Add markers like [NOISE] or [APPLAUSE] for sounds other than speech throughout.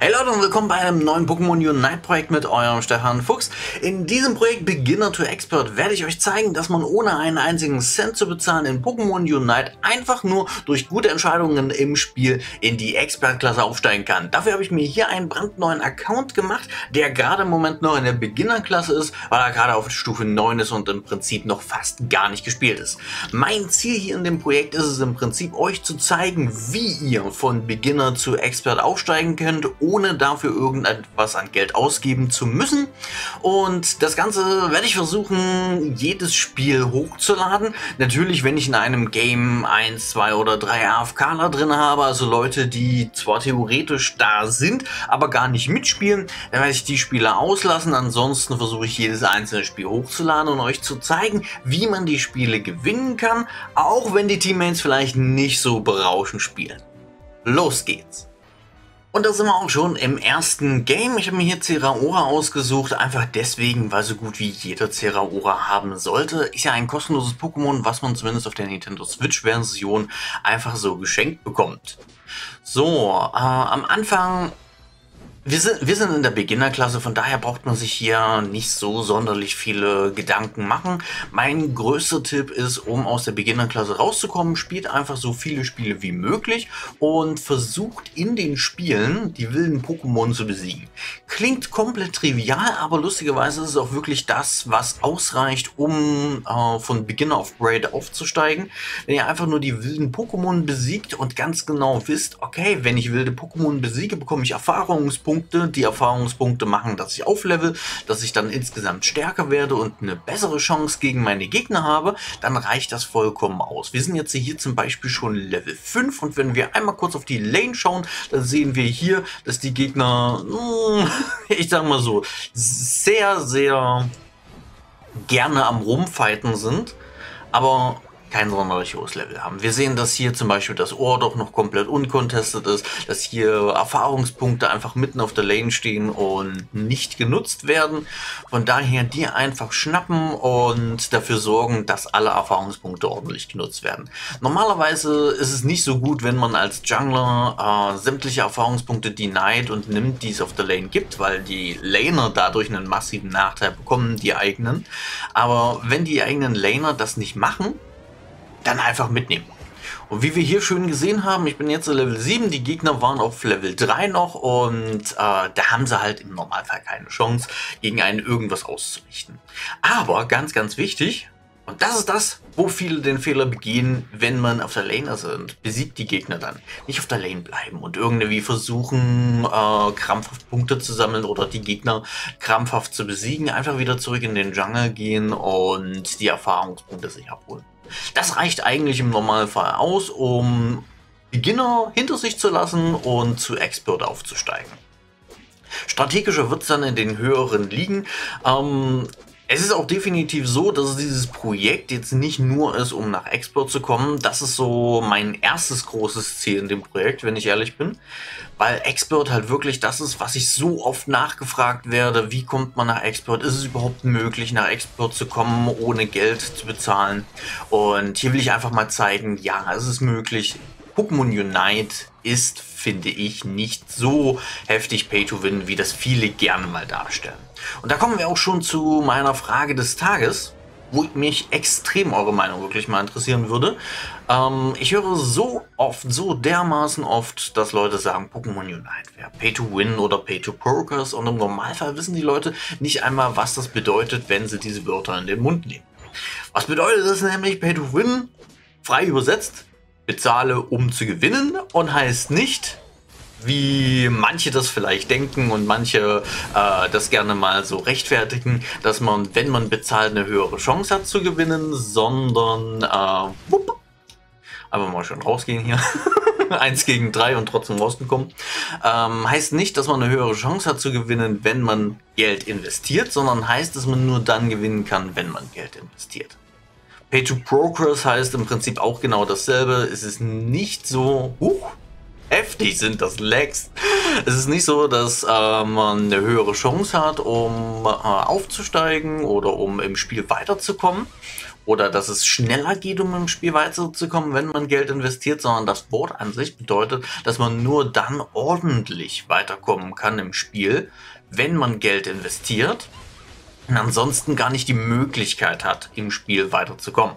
Hey Leute und willkommen bei einem neuen Pokémon Unite Projekt mit eurem Stefan Fuchs. In diesem Projekt Beginner to Expert werde ich euch zeigen, dass man ohne einen einzigen Cent zu bezahlen in Pokémon Unite einfach nur durch gute Entscheidungen im Spiel in die Expert-Klasse aufsteigen kann. Dafür habe ich mir hier einen brandneuen Account gemacht, der gerade im Moment noch in der Beginner-Klasse ist, weil er gerade auf Stufe 9 ist und im Prinzip noch fast gar nicht gespielt ist. Mein Ziel hier in dem Projekt ist es im Prinzip euch zu zeigen, wie ihr von Beginner zu Expert aufsteigen könnt, ohne dafür irgendetwas an Geld ausgeben zu müssen. Und das Ganze werde ich versuchen, jedes Spiel hochzuladen. Natürlich, wenn ich in einem Game 1, 2 oder 3 AFKler drin habe, also Leute, die zwar theoretisch da sind, aber gar nicht mitspielen, dann werde ich die Spiele auslassen. Ansonsten versuche ich jedes einzelne Spiel hochzuladen und euch zu zeigen, wie man die Spiele gewinnen kann, auch wenn die Teammates vielleicht nicht so berauschend spielen. Los geht's! Und da sind wir auch schon im ersten Game. Ich habe mir hier Zeraora ausgesucht, einfach deswegen, weil so gut wie jeder Zeraora haben sollte. Ist ja ein kostenloses Pokémon, was man zumindest auf der Nintendo Switch-Version einfach so geschenkt bekommt. So, äh, am Anfang wir sind, wir sind in der Beginnerklasse, von daher braucht man sich hier nicht so sonderlich viele Gedanken machen. Mein größter Tipp ist, um aus der Beginnerklasse rauszukommen, spielt einfach so viele Spiele wie möglich und versucht in den Spielen die wilden Pokémon zu besiegen. Klingt komplett trivial, aber lustigerweise ist es auch wirklich das, was ausreicht, um äh, von Beginner of Braid aufzusteigen. Wenn ihr einfach nur die wilden Pokémon besiegt und ganz genau wisst, okay, wenn ich wilde Pokémon besiege, bekomme ich Erfahrungspunkte Erfahrungspunkte. Die Erfahrungspunkte machen, dass ich auflevel, dass ich dann insgesamt stärker werde und eine bessere Chance gegen meine Gegner habe, dann reicht das vollkommen aus. Wir sind jetzt hier zum Beispiel schon Level 5 und wenn wir einmal kurz auf die Lane schauen, dann sehen wir hier, dass die Gegner, [LAUGHS] ich sag mal so, sehr, sehr gerne am Rumfighten sind. Aber kein sonderlich hohes Level haben. Wir sehen, dass hier zum Beispiel das Ohr doch noch komplett uncontested ist, dass hier Erfahrungspunkte einfach mitten auf der Lane stehen und nicht genutzt werden. Von daher die einfach schnappen und dafür sorgen, dass alle Erfahrungspunkte ordentlich genutzt werden. Normalerweise ist es nicht so gut, wenn man als Jungler äh, sämtliche Erfahrungspunkte denied und nimmt, die es auf der Lane gibt, weil die Laner dadurch einen massiven Nachteil bekommen, die eigenen. Aber wenn die eigenen Laner das nicht machen, dann einfach mitnehmen. Und wie wir hier schön gesehen haben, ich bin jetzt Level 7, die Gegner waren auf Level 3 noch und äh, da haben sie halt im Normalfall keine Chance, gegen einen irgendwas auszurichten. Aber ganz, ganz wichtig, und das ist das, wo viele den Fehler begehen, wenn man auf der Lane sind. Besiegt die Gegner dann. Nicht auf der Lane bleiben und irgendwie versuchen, äh, krampfhaft Punkte zu sammeln oder die Gegner krampfhaft zu besiegen. Einfach wieder zurück in den Jungle gehen und die Erfahrungspunkte sich abholen. Das reicht eigentlich im Normalfall aus, um Beginner hinter sich zu lassen und zu Expert aufzusteigen. Strategischer wird es dann in den höheren Ligen. Ähm, es ist auch definitiv so, dass dieses Projekt jetzt nicht nur ist, um nach Export zu kommen. Das ist so mein erstes großes Ziel in dem Projekt, wenn ich ehrlich bin. Weil Export halt wirklich das ist, was ich so oft nachgefragt werde. Wie kommt man nach Export? Ist es überhaupt möglich, nach Export zu kommen, ohne Geld zu bezahlen? Und hier will ich einfach mal zeigen, ja, es ist möglich. Pokémon Unite ist, finde ich, nicht so heftig Pay-to-Win, wie das viele gerne mal darstellen. Und da kommen wir auch schon zu meiner Frage des Tages, wo mich extrem eure Meinung wirklich mal interessieren würde. Ähm, ich höre so oft, so dermaßen oft, dass Leute sagen, Pokémon Unite wäre Pay-to-Win oder Pay-to-Progress und im Normalfall wissen die Leute nicht einmal, was das bedeutet, wenn sie diese Wörter in den Mund nehmen. Was bedeutet das nämlich Pay-to-Win? Frei übersetzt, bezahle um zu gewinnen und heißt nicht, wie manche das vielleicht denken und manche äh, das gerne mal so rechtfertigen, dass man, wenn man bezahlt, eine höhere Chance hat zu gewinnen, sondern äh, wupp, aber mal schon rausgehen hier. [LAUGHS] Eins gegen drei und trotzdem rausgekommen. Ähm, heißt nicht, dass man eine höhere Chance hat zu gewinnen, wenn man Geld investiert, sondern heißt, dass man nur dann gewinnen kann, wenn man Geld investiert. Pay to Progress heißt im Prinzip auch genau dasselbe. Es ist nicht so, huch, heftig sind das Lags. Es ist nicht so, dass äh, man eine höhere Chance hat, um äh, aufzusteigen oder um im Spiel weiterzukommen. oder dass es schneller geht, um im Spiel weiterzukommen, wenn man Geld investiert, sondern das Wort an sich bedeutet, dass man nur dann ordentlich weiterkommen kann im Spiel, wenn man Geld investiert und ansonsten gar nicht die Möglichkeit hat, im Spiel weiterzukommen.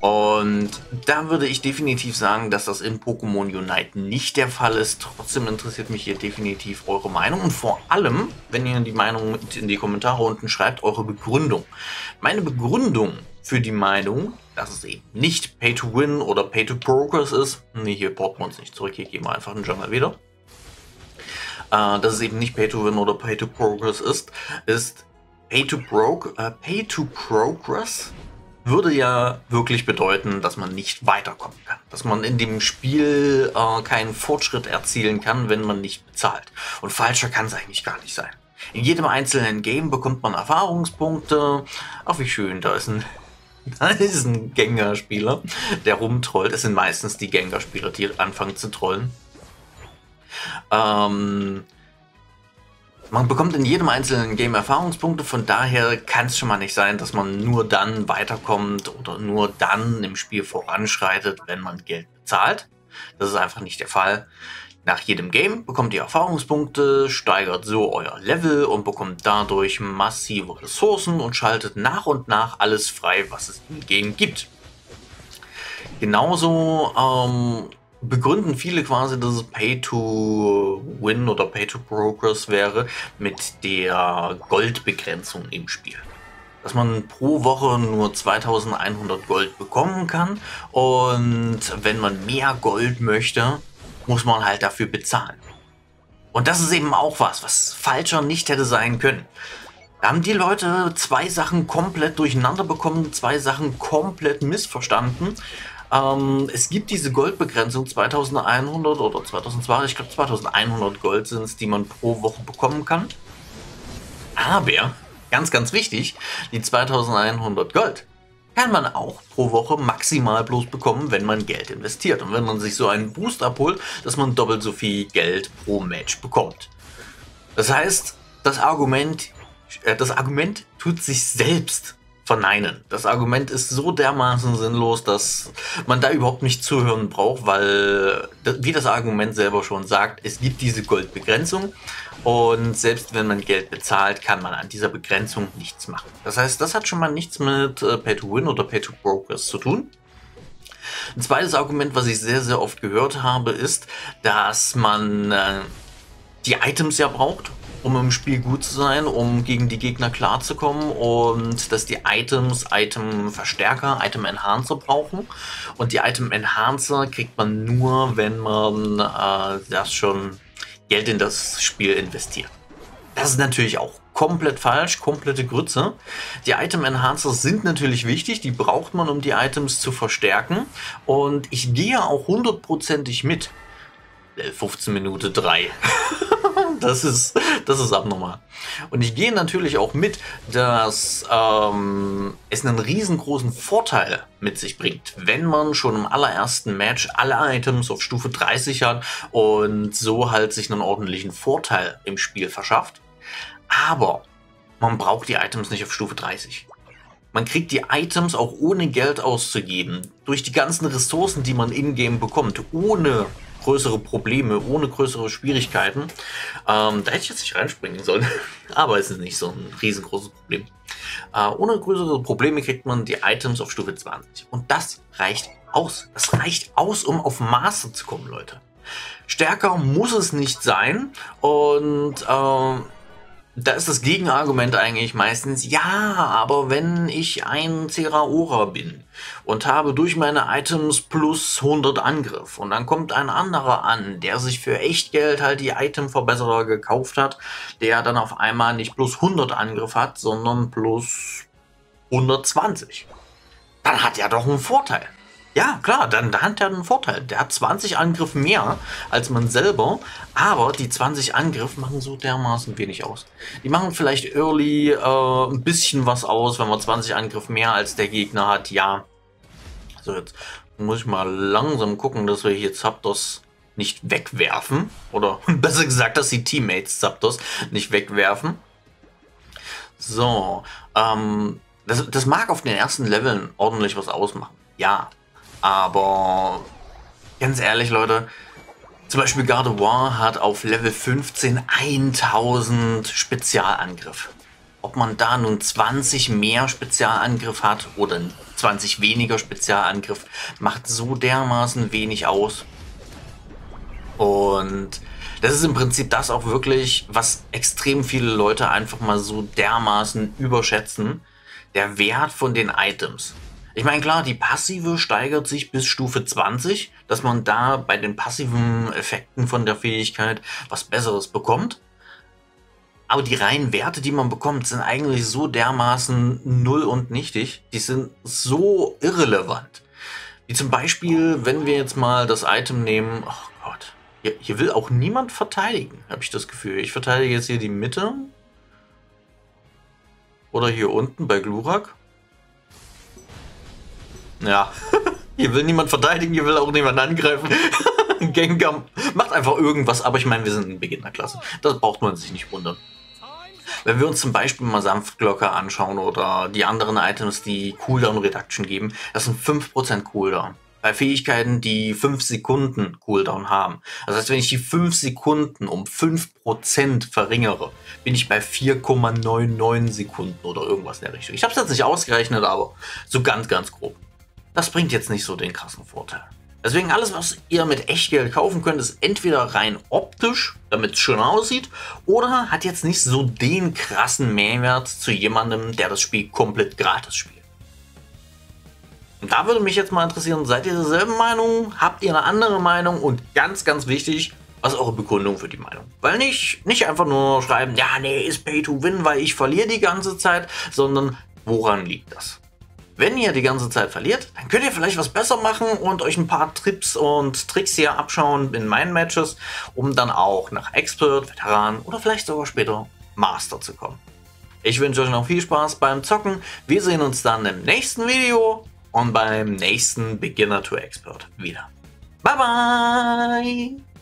Und da würde ich definitiv sagen, dass das in Pokémon Unite nicht der Fall ist. Trotzdem interessiert mich hier definitiv eure Meinung und vor allem, wenn ihr die Meinung in die Kommentare unten schreibt, eure Begründung. Meine Begründung für die Meinung, dass es eben nicht Pay to Win oder Pay to Progress ist, nee, hier braucht man uns nicht zurück, hier gehen wir einfach in Jungle wieder, äh, dass es eben nicht Pay to Win oder Pay to Progress ist, ist Pay to, Pro äh, Pay to Progress würde ja wirklich bedeuten, dass man nicht weiterkommen kann. Dass man in dem Spiel äh, keinen Fortschritt erzielen kann, wenn man nicht bezahlt. Und falscher kann es eigentlich gar nicht sein. In jedem einzelnen Game bekommt man Erfahrungspunkte. Ach, wie schön, da ist ein, [LAUGHS] da ist ein Gängerspieler, der rumtrollt. Es sind meistens die Gängerspieler, die anfangen zu trollen. Ähm, man bekommt in jedem einzelnen Game Erfahrungspunkte, von daher kann es schon mal nicht sein, dass man nur dann weiterkommt oder nur dann im Spiel voranschreitet, wenn man Geld bezahlt. Das ist einfach nicht der Fall. Nach jedem Game bekommt ihr Erfahrungspunkte, steigert so euer Level und bekommt dadurch massive Ressourcen und schaltet nach und nach alles frei, was es im Game gibt. Genauso ähm, begründen viele quasi, dass es Pay to Win oder Pay to Progress wäre mit der Goldbegrenzung im Spiel. Dass man pro Woche nur 2100 Gold bekommen kann und wenn man mehr Gold möchte, muss man halt dafür bezahlen. Und das ist eben auch was, was falscher nicht hätte sein können. Da haben die Leute zwei Sachen komplett durcheinander bekommen, zwei Sachen komplett missverstanden ähm, es gibt diese Goldbegrenzung 2100 oder 2200, ich glaube 2100 Gold sind es, die man pro Woche bekommen kann. Aber, ganz, ganz wichtig, die 2100 Gold kann man auch pro Woche maximal bloß bekommen, wenn man Geld investiert. Und wenn man sich so einen Boost abholt, dass man doppelt so viel Geld pro Match bekommt. Das heißt, das Argument, äh, das Argument tut sich selbst verneinen. Das Argument ist so dermaßen sinnlos, dass man da überhaupt nicht zuhören braucht, weil, wie das Argument selber schon sagt, es gibt diese Goldbegrenzung und selbst wenn man Geld bezahlt, kann man an dieser Begrenzung nichts machen. Das heißt, das hat schon mal nichts mit äh, Pay-to-Win oder Pay-to-Progress zu tun. Ein zweites Argument, was ich sehr, sehr oft gehört habe, ist, dass man äh, die Items ja braucht, um im Spiel gut zu sein, um gegen die Gegner klarzukommen und dass die Items Item Verstärker, Item Enhancer brauchen und die Item Enhancer kriegt man nur, wenn man äh, das schon Geld in das Spiel investiert. Das ist natürlich auch komplett falsch, komplette Grütze. Die Item Enhancer sind natürlich wichtig, die braucht man, um die Items zu verstärken und ich gehe auch hundertprozentig mit. 15 Minute 3. [LAUGHS] [LAUGHS] das, ist, das ist abnormal. Und ich gehe natürlich auch mit, dass ähm, es einen riesengroßen Vorteil mit sich bringt, wenn man schon im allerersten Match alle Items auf Stufe 30 hat und so halt sich einen ordentlichen Vorteil im Spiel verschafft. Aber man braucht die Items nicht auf Stufe 30. Man kriegt die Items auch ohne Geld auszugeben, durch die ganzen Ressourcen, die man in-game bekommt, ohne größere Probleme, ohne größere Schwierigkeiten. Ähm, da hätte ich jetzt nicht reinspringen sollen, [LAUGHS] aber es ist nicht so ein riesengroßes Problem. Äh, ohne größere Probleme kriegt man die Items auf Stufe 20. Und das reicht aus. Das reicht aus, um auf Master zu kommen, Leute. Stärker muss es nicht sein und äh, da ist das Gegenargument eigentlich meistens, ja, aber wenn ich ein Zeraora bin und habe durch meine Items plus 100 Angriff und dann kommt ein anderer an, der sich für echt Geld halt die Itemverbesserer gekauft hat, der dann auf einmal nicht plus 100 Angriff hat, sondern plus 120. Dann hat er doch einen Vorteil. Ja, klar, dann hat er einen Vorteil. Der hat 20 Angriff mehr als man selber, aber die 20 Angriff machen so dermaßen wenig aus. Die machen vielleicht early äh, ein bisschen was aus, wenn man 20 Angriff mehr als der Gegner hat, ja. So, jetzt muss ich mal langsam gucken, dass wir hier Zapdos nicht wegwerfen. Oder [LAUGHS] besser gesagt, dass die Teammates Zapdos nicht wegwerfen. So, ähm, Das, das mag auf den ersten Leveln ordentlich was ausmachen. Ja. Aber ganz ehrlich, Leute, zum Beispiel Gardevoir hat auf Level 15 1000 Spezialangriff. Ob man da nun 20 mehr Spezialangriff hat oder 20 weniger Spezialangriff, macht so dermaßen wenig aus. Und das ist im Prinzip das auch wirklich, was extrem viele Leute einfach mal so dermaßen überschätzen. Der Wert von den Items. Ich meine, klar, die Passive steigert sich bis Stufe 20, dass man da bei den passiven Effekten von der Fähigkeit was Besseres bekommt. Aber die reinen Werte, die man bekommt, sind eigentlich so dermaßen null und nichtig. Die sind so irrelevant. Wie zum Beispiel, wenn wir jetzt mal das Item nehmen, oh Gott, hier, hier will auch niemand verteidigen, habe ich das Gefühl. Ich verteidige jetzt hier die Mitte. Oder hier unten bei Glurak. Ja, [LAUGHS] hier will niemand verteidigen, hier will auch niemand angreifen. [LAUGHS] Gengar macht einfach irgendwas, aber ich meine, wir sind in Beginnerklasse. Das braucht man sich nicht wundern. Wenn wir uns zum Beispiel mal Sanftglocke anschauen oder die anderen Items, die Cooldown Reduction geben, das sind 5% Cooldown. Bei Fähigkeiten, die 5 Sekunden Cooldown haben. Das heißt, wenn ich die 5 Sekunden um 5% verringere, bin ich bei 4,99 Sekunden oder irgendwas in der Richtung. Ich habe es jetzt nicht ausgerechnet, aber so ganz, ganz grob. Das bringt jetzt nicht so den krassen Vorteil. Deswegen alles, was ihr mit Echtgeld kaufen könnt, ist entweder rein optisch, damit es schön aussieht, oder hat jetzt nicht so den krassen Mehrwert zu jemandem, der das Spiel komplett gratis spielt. Und da würde mich jetzt mal interessieren, seid ihr derselben Meinung? Habt ihr eine andere Meinung? Und ganz, ganz wichtig, was ist eure Begründung für die Meinung? Weil nicht, nicht einfach nur schreiben, ja, nee, ist Pay to Win, weil ich verliere die ganze Zeit, sondern woran liegt das? Wenn ihr die ganze Zeit verliert, dann könnt ihr vielleicht was besser machen und euch ein paar Trips und Tricks hier abschauen in meinen Matches, um dann auch nach Expert, Veteran oder vielleicht sogar später Master zu kommen. Ich wünsche euch noch viel Spaß beim Zocken. Wir sehen uns dann im nächsten Video und beim nächsten Beginner to Expert wieder. Bye bye!